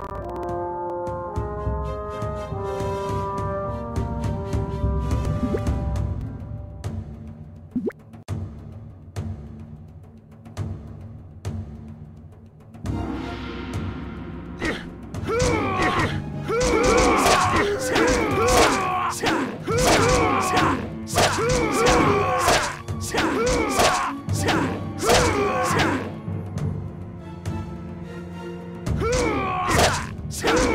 you Let's go.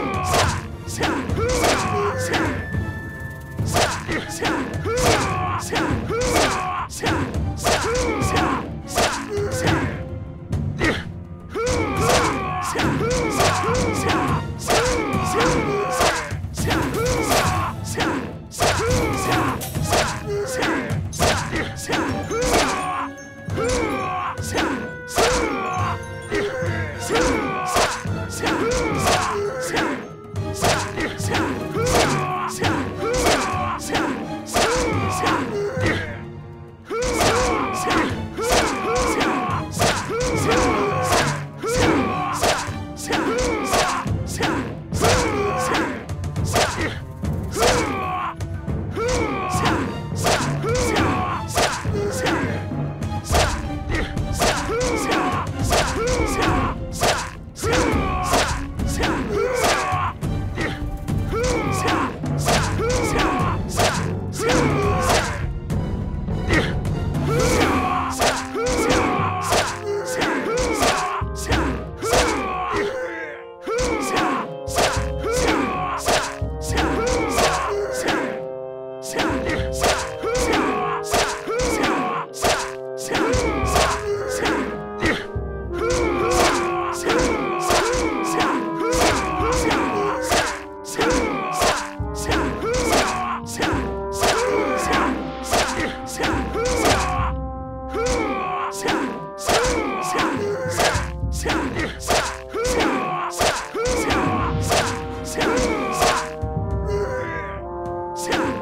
Yeah.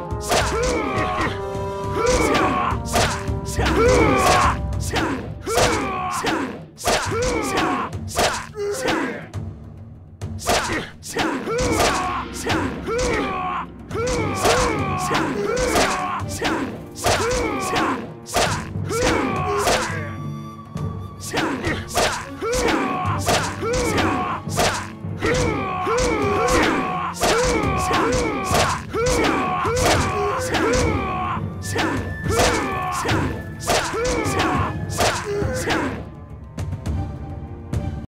Shot!